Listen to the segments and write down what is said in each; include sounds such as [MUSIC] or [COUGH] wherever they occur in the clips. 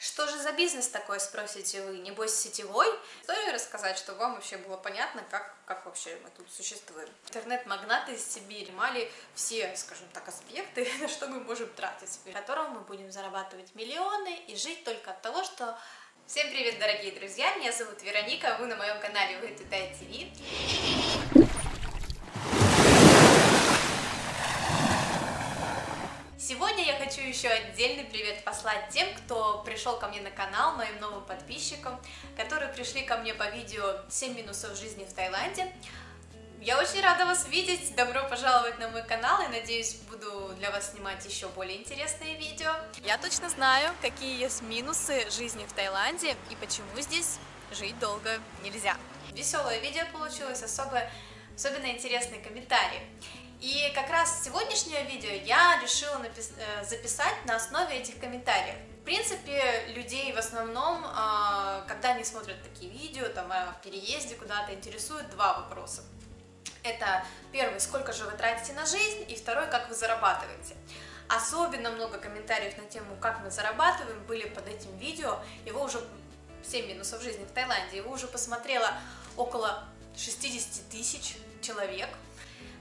Что же за бизнес такой, спросите вы? Небось сетевой? Историю рассказать, чтобы вам вообще было понятно, как, как вообще мы тут существуем. Интернет-магнаты из Сибири мали все, скажем так, аспекты, [LAUGHS] на что мы можем тратить, которым мы будем зарабатывать миллионы и жить только от того, что Всем привет, дорогие друзья! Меня зовут Вероника, вы на моем канале Вы Туда ТВ. Сегодня я хочу еще отдельный привет послать тем, кто пришел ко мне на канал, моим новым подписчикам, которые пришли ко мне по видео 7 минусов жизни в Таиланде. Я очень рада вас видеть, добро пожаловать на мой канал и надеюсь буду для вас снимать еще более интересные видео. Я точно знаю, какие есть минусы жизни в Таиланде и почему здесь жить долго нельзя. Веселое видео получилось, особо, особенно интересные комментарии. И как раз сегодняшнее видео я решила напис... Э, записать на основе этих комментариев. В принципе, людей в основном, а, когда они смотрят такие видео, там, о переезде куда-то, интересуют два вопроса. Это первый, сколько же вы тратите на жизнь, и второй, как вы зарабатываете. Особенно много комментариев на тему, как мы зарабатываем, были под этим видео. Его уже 7 минусов жизни в Таиланде, его уже посмотрело около 60 тысяч человек.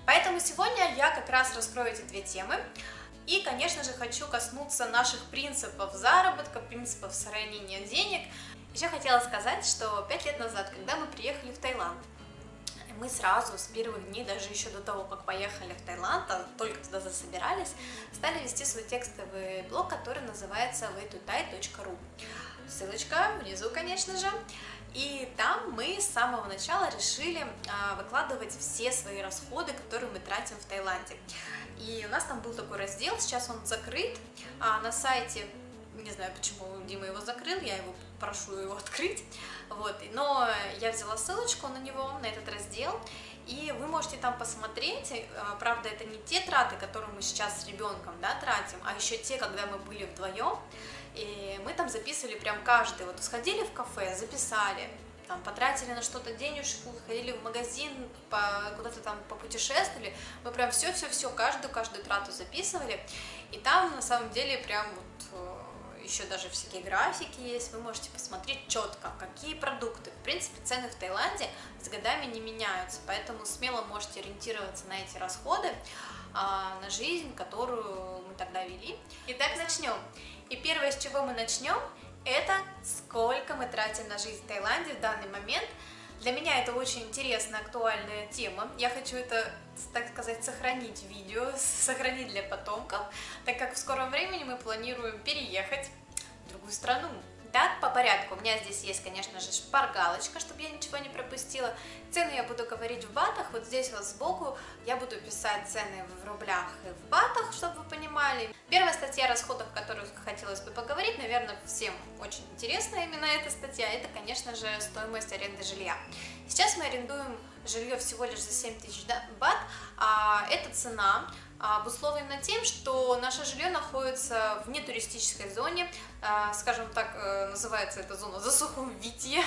Поэтому сегодня я как раз раскрою эти две темы. И, конечно же, хочу коснуться наших принципов заработка, принципов сохранения денег. Еще хотела сказать, что 5 лет назад, когда мы приехали в Таиланд, мы сразу с первых дней, даже еще до того, как поехали в Таиланд, а только туда засобирались, стали вести свой текстовый блог, который называется waytotai.ru. Ссылочка внизу, конечно же. И там мы с самого начала решили а, выкладывать все свои расходы, которые мы тратим в Таиланде. И у нас там был такой раздел, сейчас он закрыт а, на сайте, не знаю, почему Дима его закрыл, я его прошу его [LAUGHS] открыть, вот, но я взяла ссылочку на него, на этот раздел, и вы можете там посмотреть, а, правда, это не те траты, которые мы сейчас с ребенком, да, тратим, а еще те, когда мы были вдвоем, и мы там записывали прям каждый, вот сходили в кафе, записали, там, потратили на что-то денежку, ходили в магазин, куда-то там попутешествовали, мы прям все-все-все, каждую-каждую трату записывали, и там на самом деле прям вот э, еще даже всякие графики есть, вы можете посмотреть четко, какие продукты. В принципе, цены в Таиланде с годами не меняются, поэтому смело можете ориентироваться на эти расходы, а, на жизнь, которую мы тогда вели. Итак, начнем. И первое, с чего мы начнем, это сколько мы тратим на жизнь в Таиланде в данный момент. Для меня это очень интересная, актуальная тема. Я хочу это, так сказать, сохранить видео, [LAUGHS] сохранить для потомков, так как в скором времени мы планируем переехать в другую страну. Так, по порядку. У меня здесь есть, конечно же, шпаргалочка, чтобы я ничего не пропустила. Цены я буду говорить в батах. Вот здесь вот сбоку я буду писать цены в рублях и в батах, чтобы вы понимали. Первая статья расходов, о которой хотелось бы поговорить, наверное, всем очень интересна именно эта статья, это, конечно же, стоимость аренды жилья. Сейчас мы арендуем жилье всего лишь за 7 тысяч бат, а эта цена обусловлено тем, что наше жилье находится в нетуристической зоне, а, скажем так, э, называется эта зона за сухом Витье.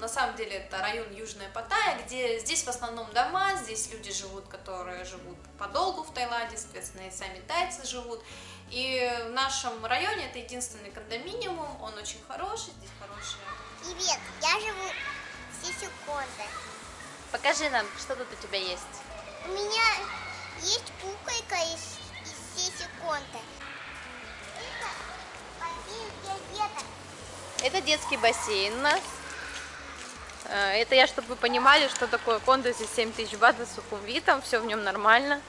На самом деле это район Южная Паттайя, где здесь в основном дома, здесь люди живут, которые живут подолгу в Таиланде, соответственно, и сами тайцы живут. И в нашем районе это единственный кондоминиум, он очень хороший, здесь хороший. Привет, я живу в Сисюконде. Покажи нам, что тут у тебя есть. У меня есть куколька из, из секунды. Это детский бассейн у нас. Э, это я, чтобы вы понимали, что такое кондо здесь 7 тысяч бат с сухумвитом, все в нем нормально.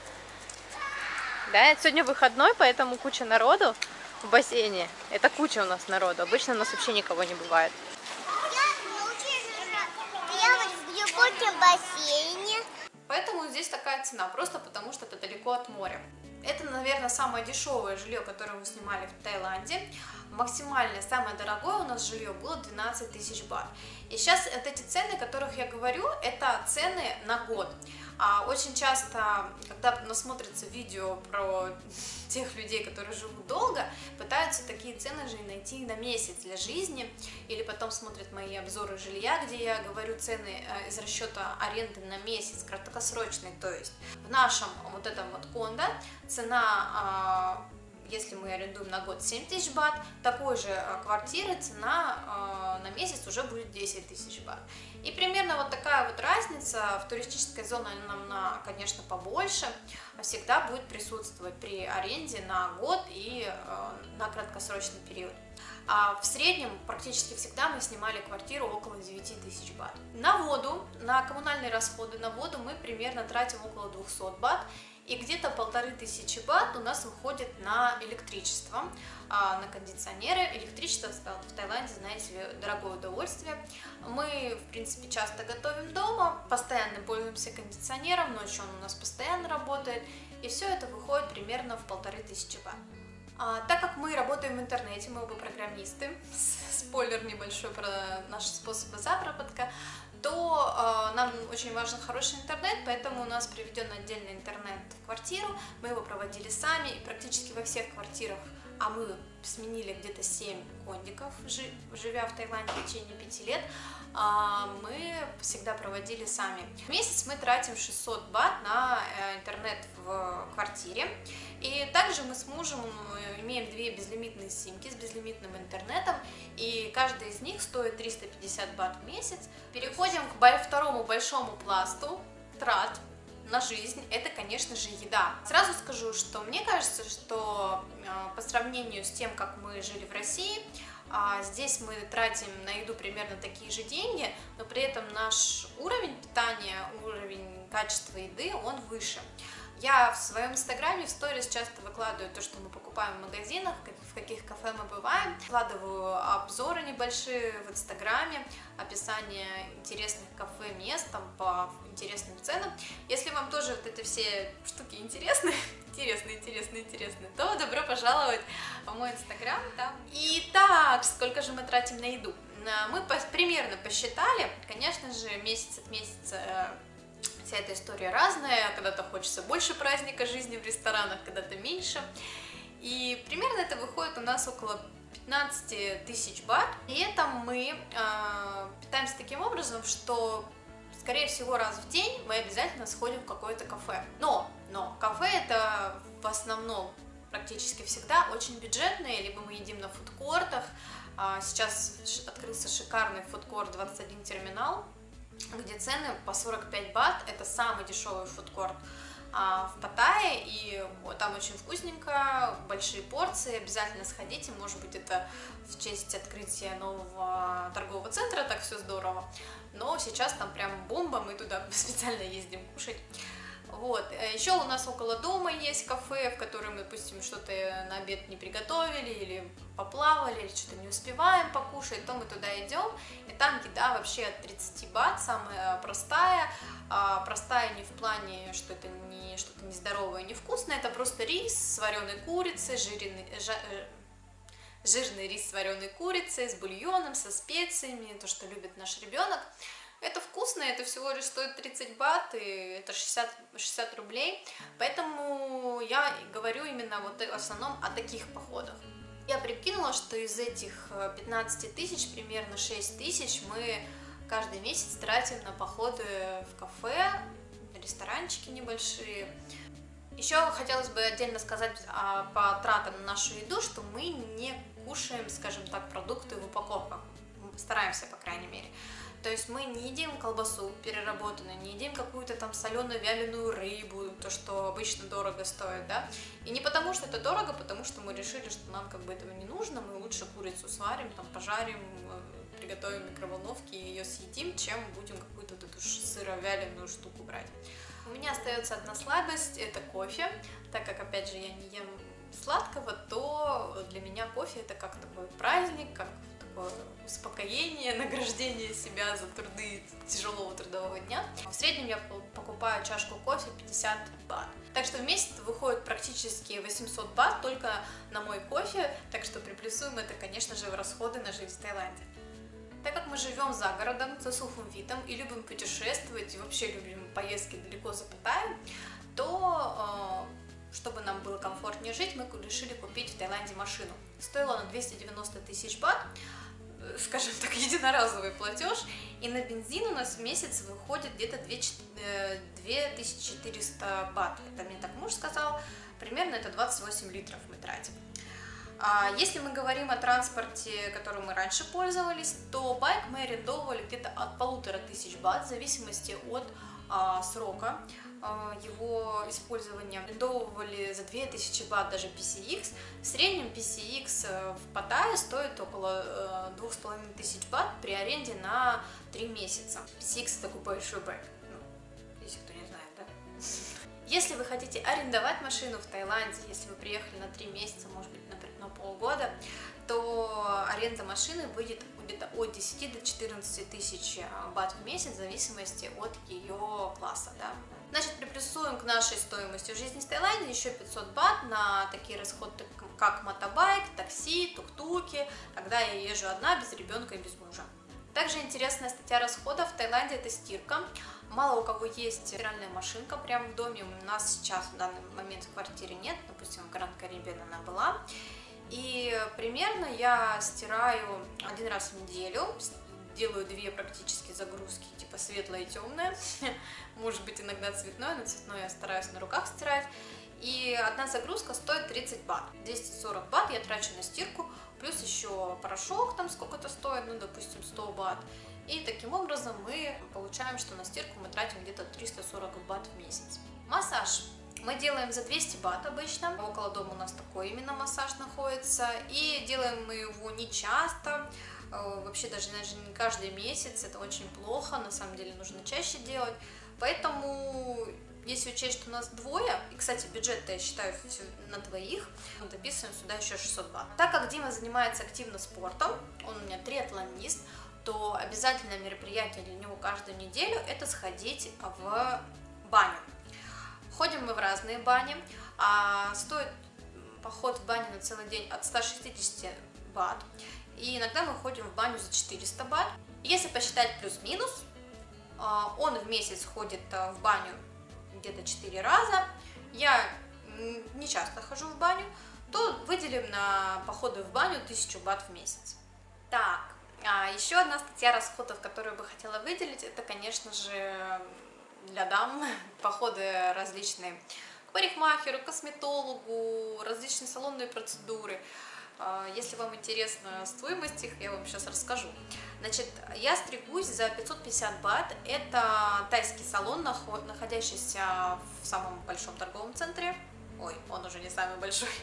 Да, сегодня выходной, поэтому куча народу в бассейне. Это куча у нас народу, обычно у нас вообще никого не бывает. Я научилась плавать в глубоком бассейне. Поэтому здесь такая цена, просто потому что это далеко от моря. Это, наверное, самое дешевое жилье, которое мы снимали в Таиланде. Максимальное, самое дорогое у нас жилье было 12 тысяч бат. И сейчас вот эти цены, о которых я говорю, это цены на год. А очень часто, когда насмотрятся видео про [LAUGHS] тех людей, которые живут долго, пытаются такие цены же найти на месяц для жизни, или потом смотрят мои обзоры жилья, где я говорю цены э, из расчета аренды на месяц, краткосрочный, то есть в нашем вот этом вот кондо цена если мы арендуем на год 7 тысяч бат, такой же э, квартиры цена э, на месяц уже будет 10 тысяч бат. И примерно вот такая вот разница в туристической зоне нам, на, конечно, побольше, всегда будет присутствовать при аренде на год и на краткосрочный период. А в среднем практически всегда мы снимали квартиру около 9 тысяч бат. На воду, на коммунальные расходы на воду мы примерно тратим около 200 бат и где-то полторы тысячи бат у нас выходит на электричество, а, на кондиционеры. Электричество в Таиланде, знаете ли, дорогое удовольствие. Мы, в принципе, часто готовим дома, постоянно пользуемся кондиционером, ночью он у нас постоянно работает, и все это выходит примерно в полторы тысячи бат. А, так как мы работаем в интернете, мы оба программисты, спойлер небольшой про наши способы заработка, то э, нам очень важен хороший интернет, поэтому у нас приведен отдельный интернет в квартиру, мы его проводили сами, и практически во всех квартирах, а мы сменили где-то 7 кондиков, живя в Таиланде в течение 5 лет, мы всегда проводили сами. В месяц мы тратим 600 бат на э, интернет в квартире, и также мы с мужем э, имеем две безлимитные симки с безлимитным интернетом, и каждая из них стоит 350 бат в месяц. Переходим к второму большому пласту трат на жизнь, это, конечно же, еда. Сразу скажу, что мне кажется, что э, по сравнению с тем, как мы жили в России, а, здесь мы тратим на еду примерно такие же деньги, но при этом наш уровень питания, уровень качества еды, он выше. Я в своем инстаграме в сторис часто выкладываю то, что мы покупаем в магазинах, в каких кафе мы бываем. Вкладываю обзоры небольшие в инстаграме, описание интересных кафе, мест там, по интересным ценам. Если вам тоже вот эти все штуки интересны, [LAUGHS] интересные, интересные, интересные, то добро пожаловать в мой инстаграм. Итак, сколько же мы тратим на еду? Мы примерно посчитали, конечно же, месяц от месяца э, вся эта история разная, когда-то хочется больше праздника жизни в ресторанах, когда-то меньше. И примерно это выходит у нас около 15 тысяч бат. И это мы э, питаемся таким образом, что, скорее всего, раз в день мы обязательно сходим в какое-то кафе. Но, но кафе это в основном практически всегда очень бюджетные, либо мы едим на фудкортах. А сейчас открылся шикарный фудкорт 21 терминал, где цены по 45 бат, это самый дешевый фудкорт в Паттайе, и там очень вкусненько, большие порции, обязательно сходите, может быть, это в честь открытия нового торгового центра, так все здорово, но сейчас там прям бомба, мы туда [LAUGHS] специально ездим кушать. Вот. Э, Еще у нас около дома есть кафе, в котором допустим, что-то на обед не приготовили, или поплавали, или что-то не успеваем покушать, то мы туда идем, и там еда вообще от 30 бат, самая простая, а простая не в плане, что это не что-то нездоровое, невкусное, это просто рис с вареной курицей, жирный, жа, э, жирный рис с вареной курицей, с бульоном, со специями, то, что любит наш ребенок. Это вкусно, это всего лишь стоит 30 бат, и это 60, 60 рублей, поэтому я говорю именно вот в основном о таких походах. Я прикинула, что из этих 15 э, тысяч, примерно 6 тысяч мы каждый месяц тратим на походы в кафе, ресторанчики небольшие. Еще хотелось бы отдельно сказать а, по тратам на нашу еду, что мы не кушаем, скажем так, продукты в упаковках. Стараемся, по крайней мере. То есть мы не едим колбасу переработанную, не едим какую-то там соленую вяленую рыбу, то, что обычно дорого стоит, да. И не потому, что это дорого, потому что мы решили, что нам как бы этого не нужно, мы лучше курицу сварим, там пожарим, э, приготовим в микроволновке и ее съедим, чем будем какую-то вот эту сыровяленую штуку брать. У меня остается одна слабость, это кофе, так как, опять же, я не ем сладкого, то для меня кофе это как такой праздник, как такое успокоение, [LAUGHS] награждение себя за труды тяжелого трудового дня. В среднем я покупаю чашку кофе 50 бат. Так что в месяц выходит практически 800 бат только на мой кофе, так что приплюсуем это, конечно же, в расходы на жизнь в Таиланде. Так как мы живем за городом, за Сухумвитом и любим путешествовать, и вообще любим поездки далеко за Паттайей, то э, чтобы нам было комфортнее жить, мы решили купить в Таиланде машину. Стоила она 290 тысяч бат, скажем так, [LAUGHS] единоразовый платеж, и на бензин у нас в месяц выходит где-то 2400 э, бат. Это мне так муж сказал, примерно это 28 литров мы тратим. А если мы говорим о транспорте, которым мы раньше пользовались, то байк мы арендовывали где-то от полутора тысяч бат, в зависимости от а, срока его использования. Арендовывали за 2000 бат даже PCX. В среднем PCX э, в Паттайе стоит около 2500 э, бат при аренде на 3 месяца. PCX такой большой байк, ну, если кто не знает, да? [LAUGHS] Если вы хотите арендовать машину в Таиланде, если вы приехали на 3 месяца, может быть, например, на полгода, то аренда машины выйдет где-то от 10 до 14 тысяч э, бат в месяц в зависимости от ее класса. Да? Значит, приплюсуем к нашей стоимости жизни в Таиланде еще 500 бат на такие расходы, как мотобайк, такси, тук-туки, когда я езжу одна, без ребенка и без мужа. Также интересная статья расходов в Таиланде это стирка. Мало у кого есть стиральная машинка прямо в доме. У нас сейчас в данный момент в квартире нет, допустим, в Гранд Карибиан она была. И примерно я стираю один раз в неделю, делаю две практически загрузки, типа светлое и темное. [LAUGHS] Может быть иногда цветное, но цветное я стараюсь на руках стирать. И одна загрузка стоит 30 бат. 240 бат я трачу на стирку, плюс еще порошок там сколько-то стоит, ну, допустим, 100 бат. И таким образом мы получаем, что на стирку мы тратим где-то 340 бат в месяц. Массаж. Мы делаем за 200 бат обычно. Около дома у нас такой именно массаж находится. И делаем мы его не часто. Э, вообще даже, даже не каждый месяц. Это очень плохо. На самом деле нужно чаще делать. Поэтому если учесть, что у нас двое, и, кстати, бюджет я считаю на двоих, дописываем сюда еще 600 бат. Так как Дима занимается активно спортом, он у меня триатлонист, то обязательное мероприятие для него каждую неделю это сходить в баню. Ходим мы в разные бани, а стоит поход в баню на целый день от 160 бат, и иногда мы ходим в баню за 400 бат. Если посчитать плюс-минус, а, он в месяц ходит а, в баню где-то 4 раза, я не часто хожу в баню, то выделим на походы в баню 1000 бат в месяц. Так, а еще одна статья расходов, которую бы хотела выделить, это, конечно же, для дам [LAUGHS] походы различные к парикмахеру, косметологу, различные салонные процедуры. А, если вам интересна стоимость их, я вам сейчас расскажу. Значит, я стригусь за 550 бат. Это тайский салон, находящийся в самом большом торговом центре. Ой, он уже не самый большой. [LAUGHS]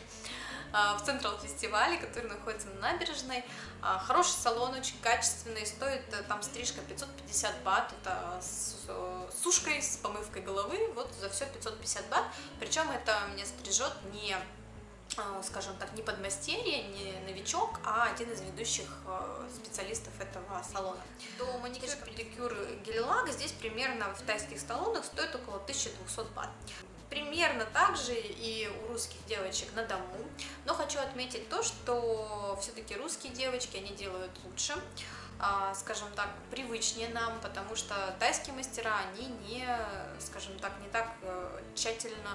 А, в Централ фестивале, который находится на набережной. А, хороший салон, очень качественный, стоит э, там стрижка 550 бат, это с э, сушкой, с помывкой головы, вот за все 550 бат. Причем это мне стрижет не скажем так, не подмастерье, не новичок, а один из ведущих э, специалистов этого салона. То маникюр, педикюр, гель-лак здесь примерно в тайских салонах стоит около 1200 бат. Примерно так же и у русских девочек на дому, но хочу отметить то, что все-таки русские девочки, они делают лучше, а, скажем так, привычнее нам, потому что тайские мастера, они не, скажем так, не так э, тщательно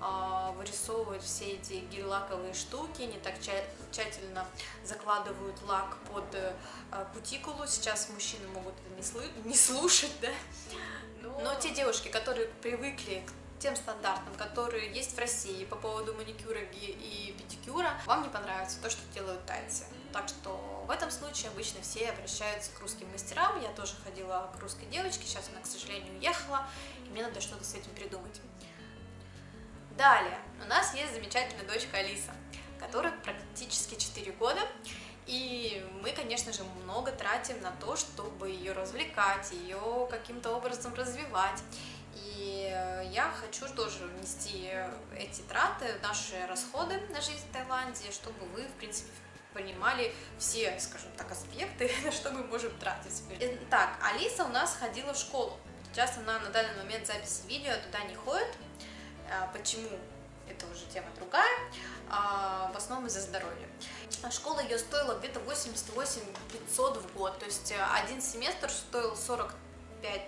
а, вырисовывают все эти гель-лаковые штуки, не так тщательно закладывают лак под э, кутикулу. Сейчас мужчины могут это не, слушать, да? Но те девушки, которые привыкли к тем стандартам, которые есть в России по поводу маникюра и педикюра, вам не понравится то, что делают тайцы. Так что в этом случае обычно все обращаются к русским мастерам. Я тоже ходила к русской девочке, сейчас она, к сожалению, уехала, и мне надо что-то с этим придумать. Далее, у нас есть замечательная дочка Алиса, которой практически 4 года, и мы, конечно же, много тратим на то, чтобы ее развлекать, ее каким-то образом развивать. И э, я хочу тоже внести эти траты, наши расходы на жизнь в Таиланде, чтобы вы, в принципе, понимали все, скажем так, аспекты, [LAUGHS] на что мы можем тратить. Так, Алиса у нас ходила в школу. Сейчас она на данный момент записи видео туда не ходит. А, почему? Это уже тема другая. А, в основном из-за здоровья. Школа ее стоила где-то 88 500 в год. То есть э, один семестр стоил 40 5,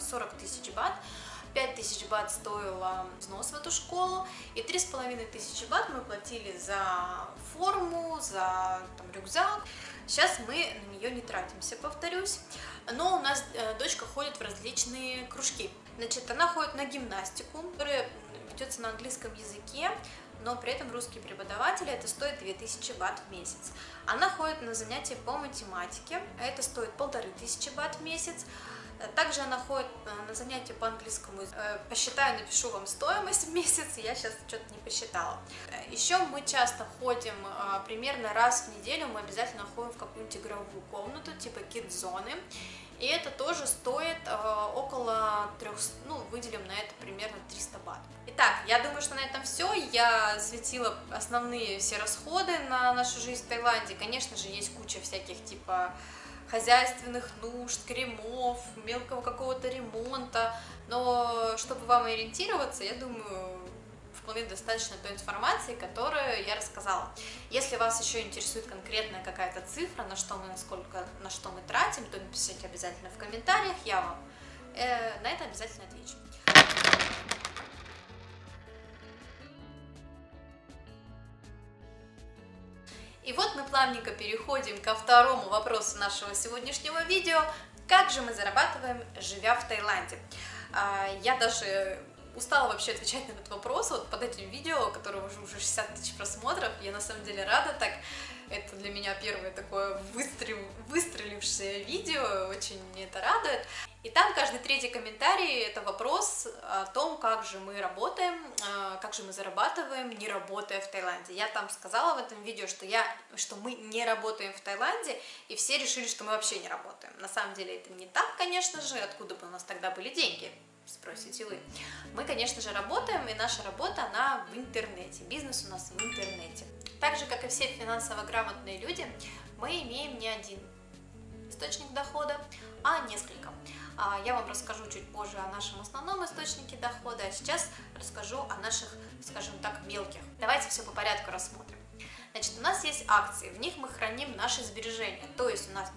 40 э, тысяч бат, 5 тысяч бат стоил взнос в эту школу, и 3,5 тысячи бат мы платили за форму, за там, рюкзак. Сейчас мы на нее не тратимся, повторюсь, но у нас э, дочка ходит в различные кружки. Значит, она ходит на гимнастику, которая ведется на английском языке, но при этом русский преподаватель это стоит 2000 бат в месяц. Она ходит на занятия по математике, а это стоит 1500 бат в месяц. Также она ходит э, на занятия по английскому. Э, посчитаю, напишу вам стоимость [LAUGHS] в месяц, я сейчас что-то не посчитала. Еще мы часто ходим, э, примерно раз в неделю мы обязательно ходим в какую-нибудь игровую комнату, типа кит-зоны. И это тоже стоит около 300, ну, выделим на это примерно 300 бат. Итак, я думаю, что на этом все. Я осветила основные все расходы на нашу жизнь в Таиланде. Конечно же, есть куча всяких типа хозяйственных нужд, кремов, мелкого какого-то ремонта. Но чтобы вам ориентироваться, я думаю, вполне достаточно той информации, которую я рассказала. Если вас еще интересует конкретная какая-то цифра, на что мы, насколько, на что мы тратим, то напишите обязательно в комментариях, я вам э, на это обязательно отвечу. И вот мы плавненько переходим ко второму вопросу нашего сегодняшнего видео. Как же мы зарабатываем, живя в Таиланде? А, я даже устала вообще отвечать на этот вопрос, вот под этим видео, которое уже уже 60 тысяч просмотров, я на самом деле рада так, это для меня первое такое выстрел, выстрелившее видео, очень мне это радует. И там каждый третий комментарий это вопрос о том, как же мы работаем, а, как же мы зарабатываем, не работая в Таиланде. Я там сказала в этом видео, что, я, что мы не работаем в Таиланде, и все решили, что мы вообще не работаем. На самом деле это не так, конечно же, откуда бы у нас тогда были деньги спросите вы. Мы, конечно же, работаем, и наша работа, она в интернете, бизнес у нас в интернете. Так же, как и все финансово грамотные люди, мы имеем не один источник дохода, а несколько. А, я вам расскажу чуть позже о нашем основном источнике дохода, а сейчас расскажу о наших, скажем так, мелких. Давайте все по порядку рассмотрим. Значит, у нас есть акции, в них мы храним наши сбережения, то есть у нас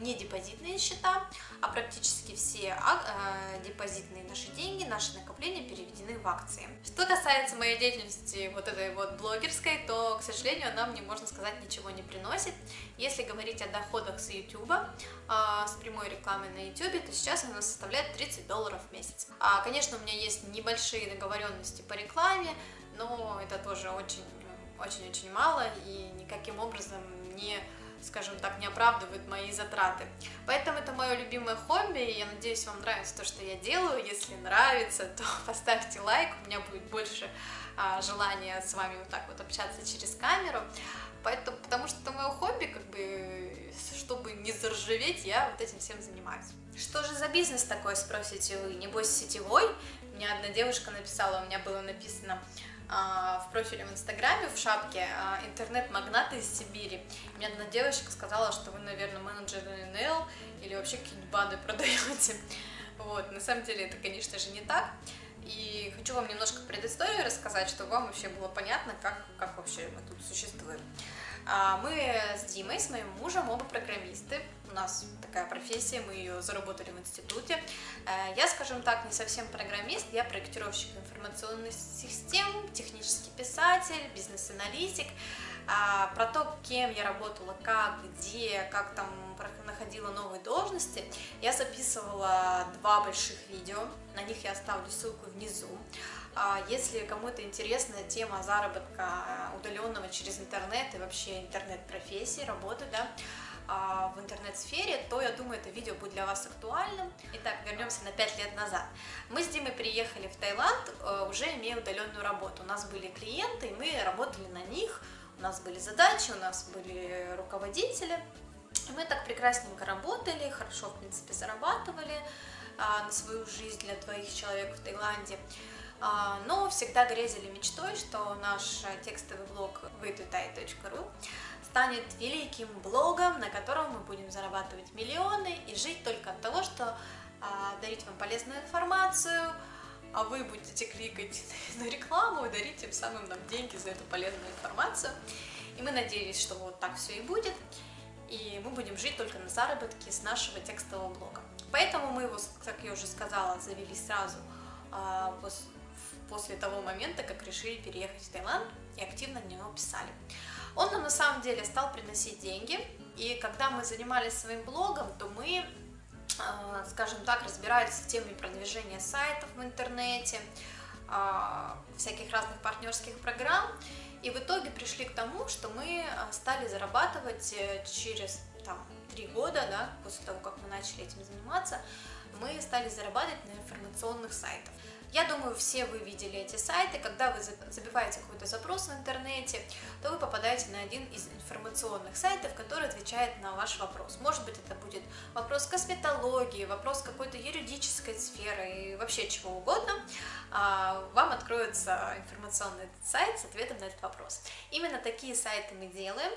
не депозитные счета, а практически все э, депозитные наши деньги, наши накопления переведены в акции. Что касается моей деятельности вот этой вот блогерской, то, к сожалению, она мне, можно сказать, ничего не приносит. Если говорить о доходах с YouTube, э, с прямой рекламы на YouTube, то сейчас она составляет 30 долларов в месяц. А, конечно, у меня есть небольшие договоренности по рекламе, но это тоже очень очень-очень мало и никаким образом не скажем так, не оправдывают мои затраты. Поэтому это мое любимое хобби, и я надеюсь, вам нравится то, что я делаю. Если нравится, то [LAUGHS] поставьте лайк, у меня будет больше а, желания с вами вот так вот общаться через камеру. Поэтому, потому что это мое хобби, как бы, чтобы не заржаветь, я вот этим всем занимаюсь. Что же за бизнес такой, спросите вы? Небось сетевой? Мне одна девушка написала, у меня было написано в профиле в Инстаграме, в шапке а, интернет-магнаты из Сибири. Мне одна девочка сказала, что вы, наверное, менеджер НЛ или вообще какие-нибудь БАДы [LAUGHS] продаете. Вот, на самом деле это, конечно же, не так. И хочу вам немножко предысторию рассказать, чтобы вам вообще было понятно, как, как вообще мы тут существуем. А, мы с Димой, с моим мужем, оба программисты. У нас такая профессия, мы ее заработали в институте. Э, я, скажем так, не совсем программист, я проектировщик информационных систем, технический писатель, бизнес-аналитик. А, про то, кем я работала, как, где, как там находила новые должности, я записывала два больших видео, на них я оставлю ссылку внизу. А, если кому-то интересна тема заработка удаленного через интернет и вообще интернет-профессии, работы, да, а, в интернет-сфере, то я думаю, это видео будет для вас актуальным. Итак, вернемся на 5 лет назад. Мы с Димой приехали в Таиланд, э, уже имея удаленную работу. У нас были клиенты, и мы работали на них, у нас были задачи, у нас были руководители. Мы так прекрасненько работали, хорошо, в принципе, зарабатывали а, на свою жизнь для двоих человек в Таиланде. А, но всегда грезили мечтой, что наш текстовый блог выйдутай.ру станет великим блогом, на котором мы будем зарабатывать миллионы и жить только от того, что а, дарить вам полезную информацию, а вы будете кликать [LAUGHS] на рекламу и дарить тем самым нам деньги за эту полезную информацию. И мы надеялись, что вот так все и будет, и мы будем жить только на заработке с нашего текстового блога. Поэтому мы его, как я уже сказала, завели сразу а, после того момента, как решили переехать в Таиланд и активно на него писали. Он нам на самом деле стал приносить деньги, И когда мы занимались своим блогом, то мы, скажем так, разбирались в теме продвижения сайтов в интернете, а, всяких разных партнерских программ. И в итоге пришли к тому, что мы а, стали зарабатывать э, через три года, да, после того, как мы начали этим заниматься, мы стали зарабатывать на информационных сайтах. Я думаю, все вы видели эти сайты. Когда вы забиваете какой-то запрос в интернете, то вы попадаете на один из информационных сайтов, который отвечает на ваш вопрос. Может быть, это будет вопрос косметологии, вопрос какой-то юридической сферы и вообще чего угодно. А, вам откроется информационный сайт с ответом на этот вопрос. Именно такие сайты мы делаем.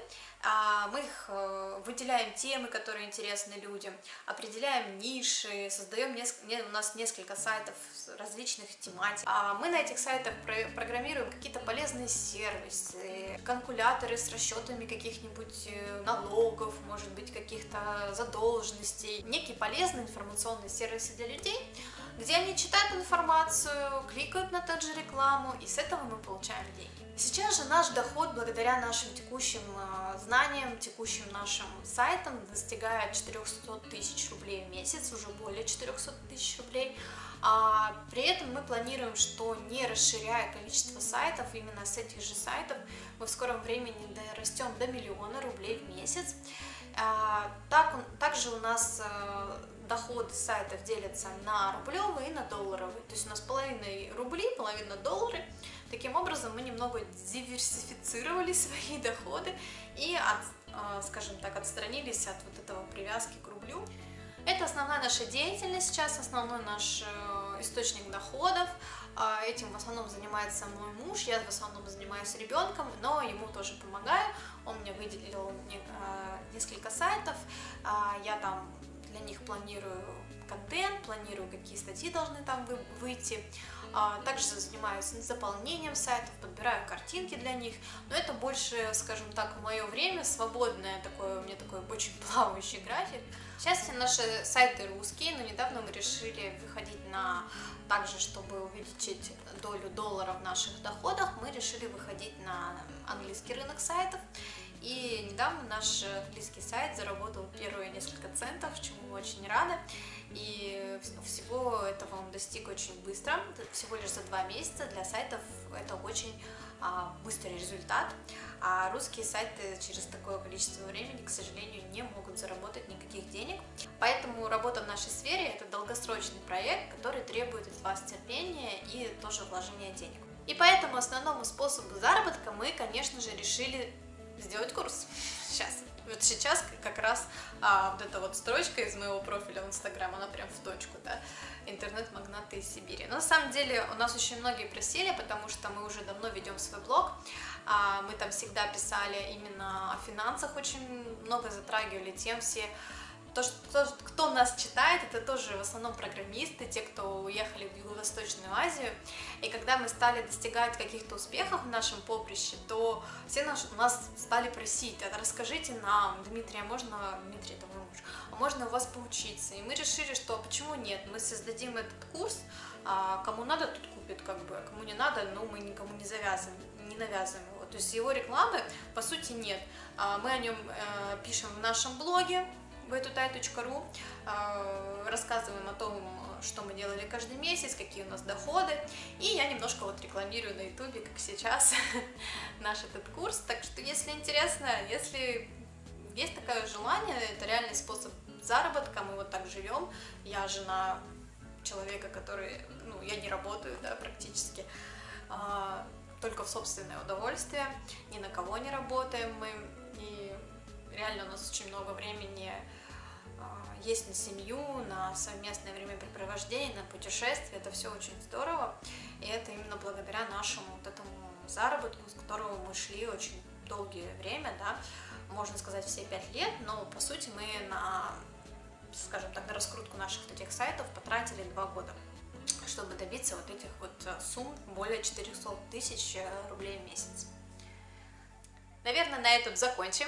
А, мы их э, выделяем темы, которые интересны людям, определяем ниши, создаем у нас несколько сайтов различных тематик. А мы на этих сайтах программируем какие-то полезные сервисы, калькуляторы с расчетами каких-нибудь э, налогов, может быть, каких-то задолженностей, некие полезные информационные сервисы для людей, где они читают информацию, кликают на ту же рекламу, и с этого мы получаем деньги. Сейчас же наш доход, благодаря нашим текущим э, знаниям, текущим нашим сайтам, достигает 400 тысяч рублей в месяц, уже более 400 тысяч рублей. А при этом мы планируем, что не расширяя количество сайтов, именно с этих же сайтов, мы в скором времени дорастем до миллиона рублей в месяц. А, так, также у нас э, доходы сайтов делятся на рублевые и на долларовые. То есть у нас половина рубли, половина доллары. Таким образом мы немного диверсифицировали [LAUGHS] свои доходы и, от, а, скажем так, отстранились от вот этого привязки к рублю. Это основная наша деятельность сейчас, основной наш э, источник доходов. А, этим в основном занимается мой муж, я в основном занимаюсь ребенком, но ему тоже помогаю. Он мне выделил а, несколько сайтов, я там для них планирую контент, планирую, какие статьи должны там выйти. А, также занимаюсь заполнением сайтов, подбираю картинки для них, но это больше, скажем так, мое время свободное, такое, у меня такой очень [LAUGHS] плавающий график. Сейчас все наши сайты русские, но недавно мы решили выходить на также, чтобы увеличить долю доллара в наших доходах, мы решили выходить на английский рынок сайтов. И недавно наш английский сайт заработал первые несколько центов, чему мы очень рады. И всего этого он достиг очень быстро, всего лишь за два месяца. Для сайтов это очень а, быстрый результат. А русские сайты через такое количество времени, к сожалению, не могут заработать никаких денег. Поэтому работа в нашей сфере – это долгосрочный проект, который требует от вас терпения и тоже вложения денег. И поэтому основному способу заработка мы, конечно же, решили сделать курс. Сейчас. Вот сейчас как раз а, вот эта вот строчка из моего профиля в Инстаграм, она прям в точку, да, интернет-магнаты из Сибири. Но на самом деле у нас очень многие просили, потому что мы уже давно ведем свой блог, а, мы там всегда писали именно о финансах, очень много затрагивали тем все, то, что, кто нас читает, это тоже в основном программисты, те, кто уехали в Юго-Восточную Азию. И когда мы стали достигать каких-то успехов в нашем поприще, то все наш, нас стали просить, а расскажите нам, Дмитрий, а можно, Дмитрий, это мой муж, а можно у вас поучиться? И мы решили, что почему нет, мы создадим этот курс, а кому надо, тут купит, как бы, а кому не надо, ну, мы никому не завязываем, не навязываем его. То есть его рекламы, по сути, нет. А мы о нем э, пишем в нашем блоге, btutai.ru э, рассказываем о том, что мы делали каждый месяц, какие у нас доходы. И я немножко вот рекламирую на ютубе, как сейчас, [LAUGHS] наш этот курс. Так что, если интересно, если есть такое желание, это реальный способ заработка, мы вот так живем. Я жена человека, который, ну, я не работаю, да, практически, а, только в собственное удовольствие, ни на кого не работаем мы, и реально у нас очень много времени есть на семью, на совместное времяпрепровождение, на путешествие, это все очень здорово, и это именно благодаря нашему вот этому заработку, с которого мы шли очень долгое время, да, можно сказать, все пять лет, но по сути мы на, скажем так, на раскрутку наших вот этих сайтов потратили два года чтобы добиться вот этих вот э, сумм более 400 тысяч э, рублей в месяц. Наверное, на этом закончим.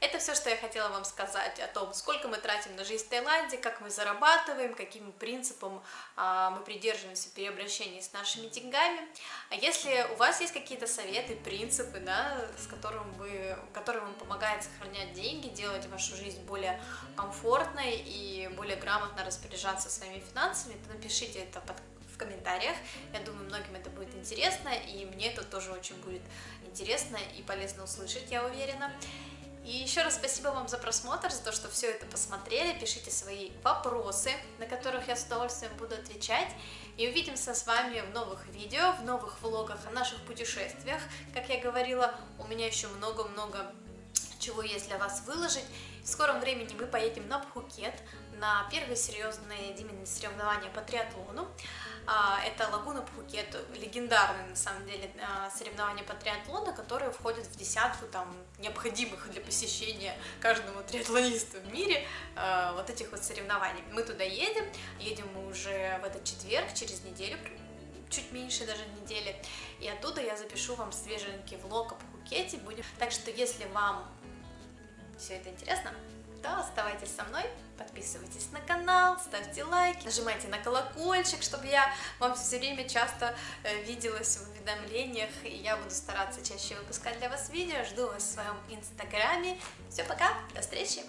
Это все, что я хотела вам сказать о том, сколько мы тратим на жизнь в Таиланде, как мы зарабатываем, каким принципам а, мы придерживаемся при обращении с нашими деньгами. А если у вас есть какие-то советы, принципы, да, с которым вы, которые вам помогают сохранять деньги, делать вашу жизнь более комфортной и более грамотно распоряжаться своими финансами, то напишите это под в комментариях. Я думаю, многим это будет интересно, и мне это тоже очень будет интересно и полезно услышать, я уверена. И еще раз спасибо вам за просмотр, за то, что все это посмотрели. Пишите свои вопросы, на которых я с удовольствием буду отвечать. И увидимся с вами в новых видео, в новых влогах о наших путешествиях. Как я говорила, у меня еще много-много чего есть для вас выложить. В скором времени мы поедем на Пхукет, на первые серьезные зимние соревнования по триатлону. А, это Лагуна Пхукет, легендарные, на самом деле, а, соревнования по триатлону, которые входят в десятку там, необходимых для посещения каждому триатлонисту в мире а, вот этих вот соревнований. Мы туда едем, едем мы уже в этот четверг, через неделю, чуть меньше даже недели, и оттуда я запишу вам свеженький влог о Пхукете. Будем... Так что, если вам все это интересно, то оставайтесь со мной, подписывайтесь на канал, ставьте лайки, нажимайте на колокольчик, чтобы я вам все время часто э, виделась в уведомлениях, и я буду стараться чаще выпускать для вас видео. Жду вас в своем инстаграме. Все, пока, до встречи!